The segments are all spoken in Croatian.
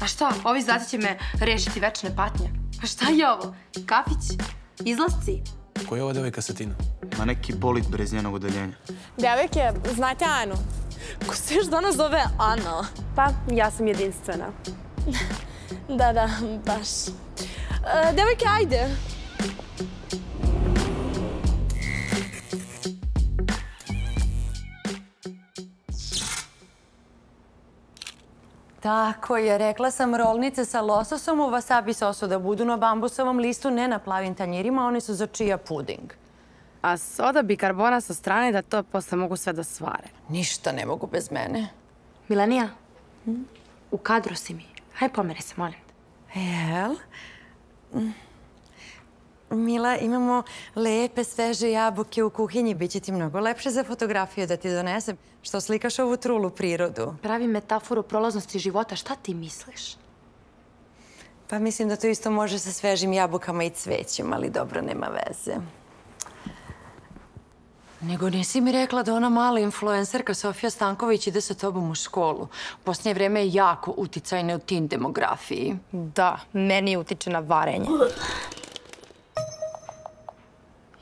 A šta, ovi zadaci će me rešiti večne patnje. Pa šta je ovo? Kafić? Izlasci? Ko je ova devojka sa Tina? Ma neki bolit bez njenog udaljenja. Devojke, znate Anu? Ko se još danas zove Ana? Pa, ja sam jedinstvena. Da, da, baš. E, devojke, ajde. Tako je, rekla sam rolnice sa lososom u wasabi sosu da budu na bambusovom listu, ne na plavim tanjirima, oni su za čija puding. A soda bikarbona sa strane da to posle mogu sve da svare. Ništa ne mogu bez mene. Milenija, u kadru si mi. Haj pomeri se, molim te. Jel? Mm. Mila, imamo lepe, sveže jabuke u kuhinji. Biće ti mnogo lepše za fotografiju da ti donesem. Što slikaš ovu trulu prirodu? Pravi metaforu prolaznosti života. Šta ti misliš? Pa mislim da to isto može sa svežim jabukama i cvećem, ali dobro, nema veze. Nego nisi mi rekla da ona mala influencerka Sofija Stanković ide sa tobom u školu. U posljednje vrijeme je jako uticajna u tin demografiji. Da, meni utiče na varenje.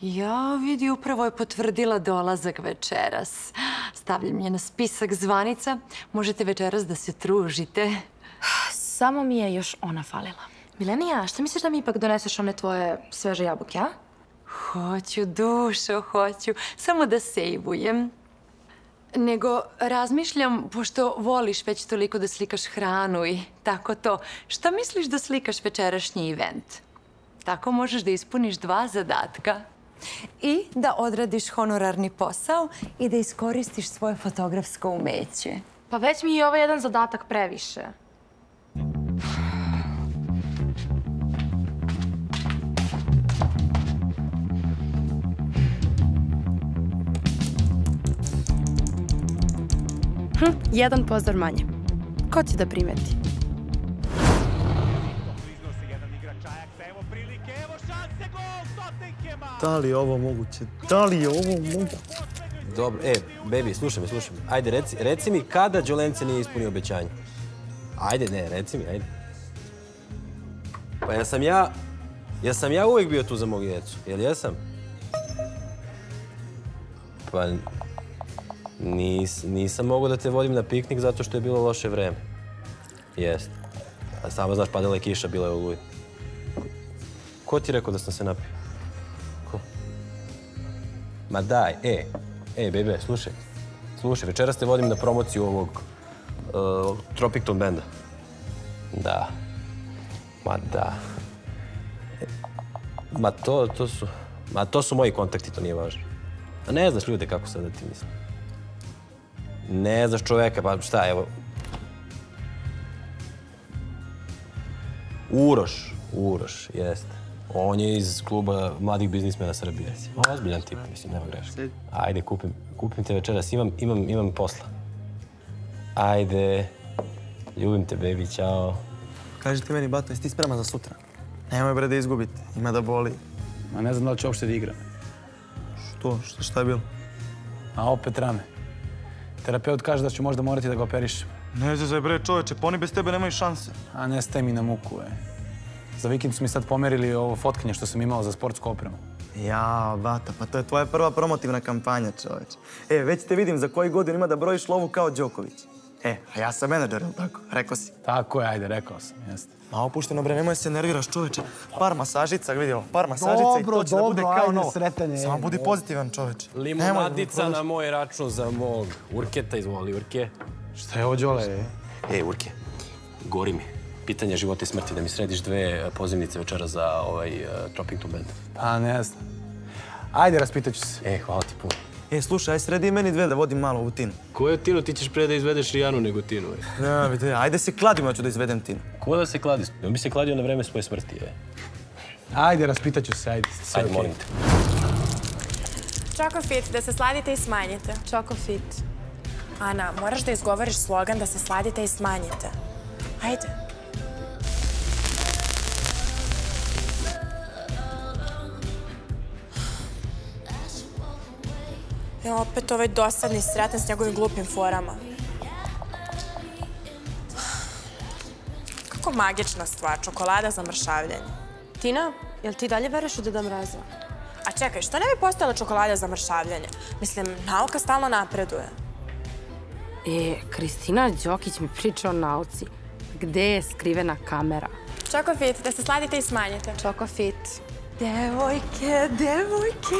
Ja, vidi, upravo je potvrdila dolazak večeras. Stavljam je na spisak zvanica. Možete večeras da se družite. Samo mi je još ona falila. Milenija, šta misliš da mi ipak doneseš one tvoje sveže jabuke, a? Hoću, dušo, hoću. Samo da sejvujem. Nego razmišljam, pošto voliš već toliko da slikaš hranu i tako to, šta misliš da slikaš večerašnji event? Tako možeš da ispuniš dva zadatka. I da odradiš honorarni posao i da iskoristiš svoje fotografsko umeće. Pa već mi je ovaj jedan zadatak previše. Hm, jedan pozor manje. Ko će da primeti? Da li je ovo moguće? Da li je ovo moguće? Dobro, e, bebi, slušaj me, slušaj. Ajde, reci, reci mi kada Đolence nije ispunio obećanje. Ajde, ne, reci mi, ajde. Pa ja sam ja, ja sam ja uvijek bio tu za mog djecu, jel jesam? Pa nis, nisam mogao da te vodim na piknik zato što je bilo loše vreme. Jest. A sama znaš, padala je kiša, bila je oluj. Ko ti rekao da sam se napio? Ma daj, e, e, bebe, slušaj. Slušaj, večeras te vodim na promociju ovog uh, Tropic Tone benda. Da. Ma da. E, ma to, to su... Ma to su moji kontakti, to nije važno. A ne znaš ljude kako sad da ti mislim. Ne znaš čoveka, pa šta, evo... Uroš, Uroš, jeste. On je iz kluba mladih biznismena Srbije. Ozbiljan tip, mislim, nema greške. Ajde, kupim, kupim te večeras, imam, imam, imam posla. Ajde, ljubim te, baby, čao. Kaži ti meni, bato, jesi ti spreman za sutra? Nemoj bre da izgubite, ima da boli. Ma ne znam da li će uopšte da igra. Što? Šta, šta je bilo? A opet rame. Terapeut kaže da ću možda morati da ga operišem. Ne zezaj bre čoveče, pa oni bez tebe nemaju šanse. A ne staj mi na muku, e. Za vikend su mi sad pomerili ovo fotkanje što sam imao za sportsku opremu. Ja, bata, pa to je tvoja prva promotivna kampanja, čoveče. E, već te vidim za koji godin ima da brojiš lovu kao Đoković. E, a ja sam menadžer, jel tako? Rekao si. Tako je, ajde, rekao sam, jeste. Ma opušteno, bre, nemoj se nerviraš, čoveče. Par masažica, vidio, par masažica i to će da bude kao novo. sretan je. Samo budi pozitivan, čoveče. Limonadica na moj račun za mog Urketa, izvoli, Urke. Šta je ovo, Đole? E, Urke, gori mi. Pitanje života i smrti, da mi središ dve e, pozivnice večera za ovaj uh, Tropic Tube Band. Pa, ne znam. Ajde, raspitat ću se. E, hvala ti puno. E, slušaj, aj sredi i meni dve da vodim malo ovu tinu. Koju tinu? Ti ćeš pre da izvedeš Rijanu nego tinu, e. Ne, vidi, ajde se kladimo, ja ću da izvedem tinu. Ko da se kladi? On bi se kladio na vreme svoje smrti, e. Ajde, raspitat ću se, ajde. Ajde, molim te. Čokofit, da se sladite i smanjite. Čokofit. Ana, moraš da izgovoriš slogan da se sladite i smanjite. Ajde. E, opet ovaj dosadni sretan s njegovim glupim forama. onako magična stvar, čokolada za mršavljenje. Tina, jel ti dalje veruješ u Deda Mraza? A čekaj, što ne bi postojala čokolada za mršavljenje? Mislim, nauka stalno napreduje. E, Kristina Đokić mi priča o nauci. Gde je skrivena kamera? Čokofit, da se sladite i smanjite. Čokofit. Devojke, devojke,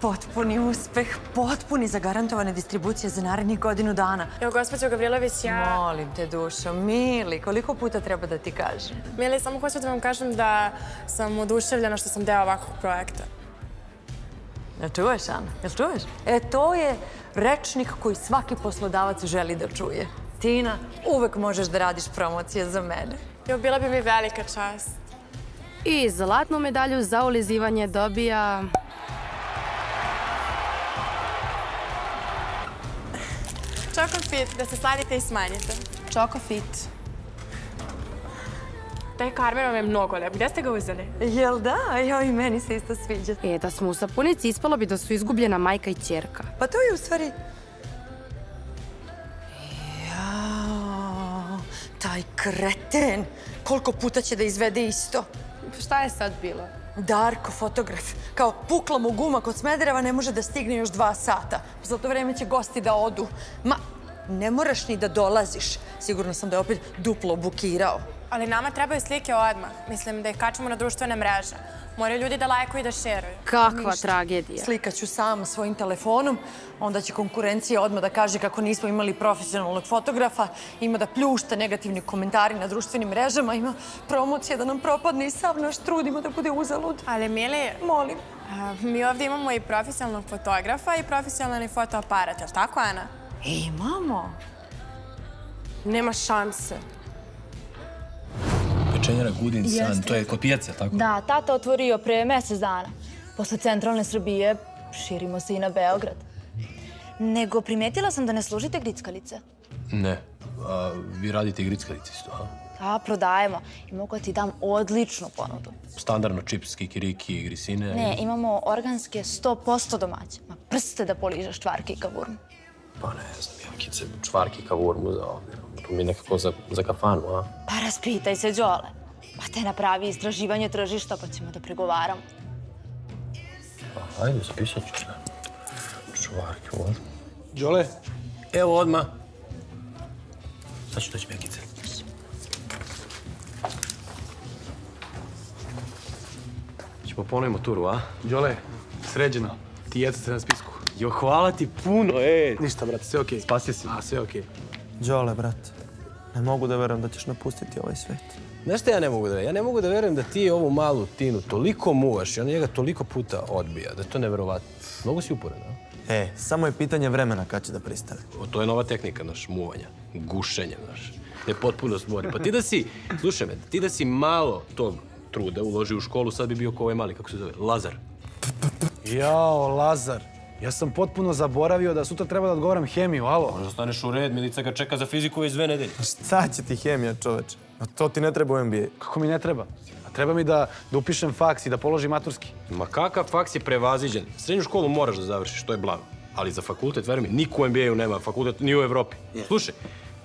potpuni uspeh, potpuni zagarantovane distribucije za narednih godinu dana. Evo, gospođo Gavrilović, ja... Molim te, dušo, mili, koliko puta treba da ti kažem? Mili, samo hoću da vam kažem da sam oduševljena što sam deo ovakvog projekta. Ne čuješ, Ana? Jel čuješ? E, to je rečnik koji svaki poslodavac želi da čuje. Tina, uvek možeš da radiš promocije za mene. Jo, bila bi mi velika čast. I zlatnu medalju za ulizivanje dobija... Čokofit, da se sladite i smanjite. Čokofit. Taj karmenov je mnogo lep. Gde ste ga uzeli? Jel da? Jo, i meni se isto sviđa. E, da smo u sapunici ispalo bi da su izgubljena majka i ćerka. Pa to je u stvari... Jao, taj kreten. Koliko puta će da izvede isto? Šta je sad bilo? Darko, fotograf. Kao pukla mu guma kod Smedereva, ne može da stigne još dva sata. Za to vreme će gosti da odu. Ma, ne moraš ni da dolaziš. Sigurno sam da je opet duplo bukirao. Ali nama trebaju slike odmah. Mislim da ih kačemo na društvene mreže. Moraju ljudi da lajkuju i da šeruju. Kakva tragedija. Slikaću ću sama svojim telefonom, onda će konkurencija odmah da kaže kako nismo imali profesionalnog fotografa, ima da pljušta negativni komentari na društvenim mrežama, ima promocija da nam propadne i sav naš trudimo da bude uzalud. Ali, Mili, Molim. a, mi ovdje imamo i profesionalnog fotografa i profesionalni fotoaparat, je li tako, Ana? E, imamo. Nema šanse. Pečenjara Gudin San, to je kod pijace, tako? Da, tata otvorio pre mjesec dana. Posle centralne Srbije širimo se i na Beograd. Nego primetila sam da ne služite grickalice. Ne. A, vi radite i grickalice isto, a? Da, prodajemo. I mogu ti dam odličnu ponudu. Standardno čips, kikiriki i grisine. Ne, imamo organske 100% domaće. Ma prste da poližeš čvarke i kavurmu. Pa ne znam, jakice, čvarki, kavurmu za ovdje. To mi je nekako za, za kafanu, a? Pa raspitaj se, Đole. Pa te napravi istraživanje tržišta pa ćemo da pregovaramo. Pa, ajde, zapisat ću sve. Čvarki, ovdje. Đole, Evo odmah. Sad ću doći mjekice. Ćemo ponovimo turu, a? Đole, sređeno. Ti jeca se na spisku. Jo, hvala ti puno, e! Ništa, brate, sve okej. Spasio si. A, sve okej. Đole, brate, ne mogu da verujem da ćeš napustiti ovaj svet. Znaš šta ja ne mogu da verujem? Ja ne mogu da verujem da ti ovu malu Tinu toliko muvaš i ona njega toliko puta odbija, da je to neverovatno. Mnogo si uporan, a? E, samo je pitanje vremena kad će da pristane. O, to je nova tehnika, naš, muvanja. Gušenje, naš. Ne potpuno smori. Pa ti da si, slušaj me, ti da si malo tog truda uloži u školu, sad bi bio ko ovaj mali, kako se zove, Lazar. Jao, Lazar. Ja sam potpuno zaboravio da sutra treba da odgovaram hemiju, alo. Možda staneš u red, Milica ga čeka za fiziku već dve nedelje. Šta će ti hemija, čoveče? A to ti ne treba u NBA. Kako mi ne treba? A treba mi da, da upišem faks i da položim maturski. Ma kakav faks je prevaziđen. Srednju školu moraš da završiš, to je blago. Ali za fakultet, veruj mi, niko u NBA-u nema fakultet ni u Evropi. Slušaj,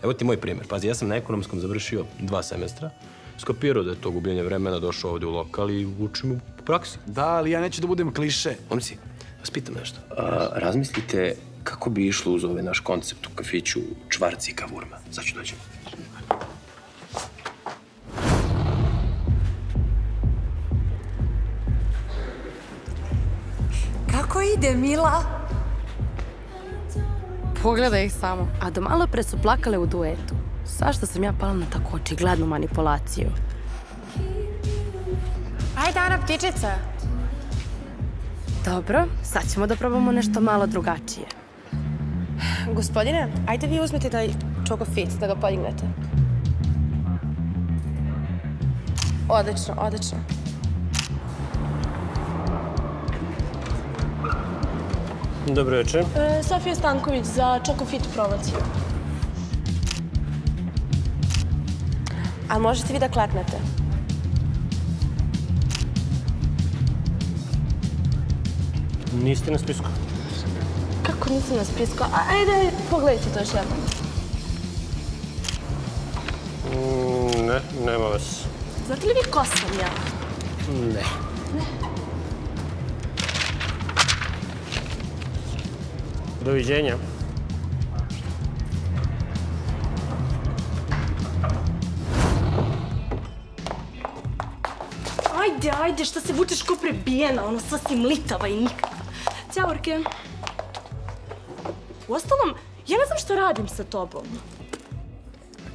evo ti moj primjer. Pazi, ja sam na ekonomskom završio dva semestra. Skopirao da je to gubljenje vremena, došao ovdje u lokal i učim u praksi. Da, ali ja neću da budem kliše. Momci, vas pitam nešto. A, razmislite kako bi išlo uz ovaj naš koncept u kafiću čvarci i kavurma. Sad ću doći. Kako ide, Mila? Pogledaj ih samo. A do malo pre su plakale u duetu. Zašto sam ja pala na tako očiglednu manipulaciju? Ajde, Ana, ptičica. Dobro, sad ćemo da probamo nešto malo drugačije. Gospodine, ajde vi uzmete taj čokofit da ga podignete. Odlično, odlično. Dobro večer. E, Sofija Stanković za čokofit promociju. A možete vi da klepnete? Niste na spisku. Kako nisam na spisku? Ajde, pogledajte to još jednom. Mm, Ne, nema vas. Znate li vi ko sam ja? Ne. Doviđenja. Ajde, ajde, šta se vučeš ko prebijena, ono sva si mlitava i nikakva. Ćao, Urke. Uostalom, ja ne znam što radim sa tobom.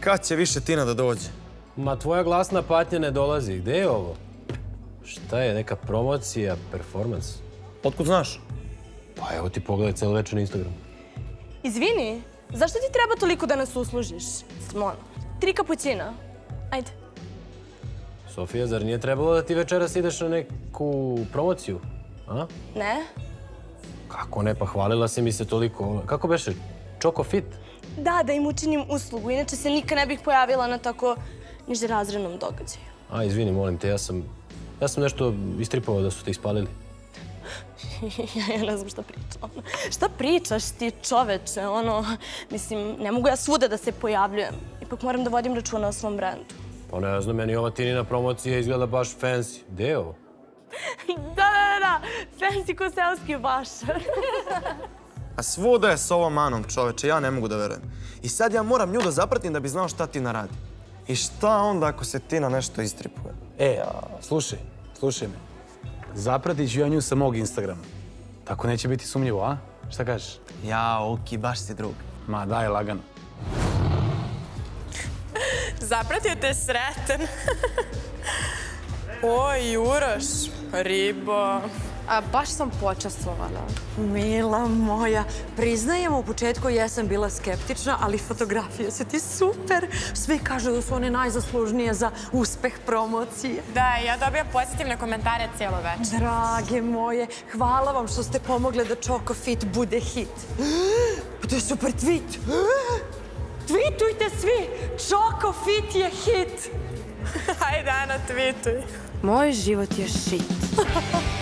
Kad će više Tina da dođe? Ma tvoja glasna patnja ne dolazi. Gde je ovo? Šta je, neka promocija, performans? Otkud znaš? Pa evo ti pogledaj celo večer na Instagramu. Izvini, zašto ti treba toliko da nas uslužiš? Simona, tri kapućina. Ajde. Sofija, zar nije trebalo da ti večeras ideš na neku promociju? A? Ne? Kako ne, pa hvalila si mi se toliko. Kako beše? Choco Fit? Da, da im učinim uslugu, inače se nikad ne bih pojavila na tako nižerazrednom događaju. A, izvini, molim te, ja sam... Ja sam nešto istripovao da su te ispalili. ja ne znam šta pričam. Šta pričaš ti čoveče, ono, mislim, ne mogu ja svuda da se pojavljujem. Ipak moram da vodim računa o svom brendu. Pa ne znam, meni ova Tinina promocija izgleda baš fancy. Gde je ovo? da, da, fancy ko seoski vašar. A svuda je s ovom manom, čoveče, ja ne mogu da verujem. I sad ja moram nju da zapratim da bi znao šta Tina radi. I šta onda ako se Tina nešto istripuje? E, slušaj, slušaj me. Zapratit ću ja nju sa mog Instagrama. Tako neće biti sumnjivo, a? Šta kažeš? Ja, Oki, baš si drug. Ma, daj, lagano. Zapratio te sretan. Oj, Uroš, ribo. A baš sam počastvovala. Mila moja, priznajem u početku jesam bila skeptična, ali fotografije su ti super. Svi kažu da su one najzaslužnije za uspeh promocije. Da, ja dobijam pozitivne komentare cijelo večer. Drage moje, hvala vam što ste pomogli da Choco Fit bude hit. To je super tweet. Tweetujte svi, Choco Fit je hit. Hajde, Ana, tweetuj. Moj život je shit.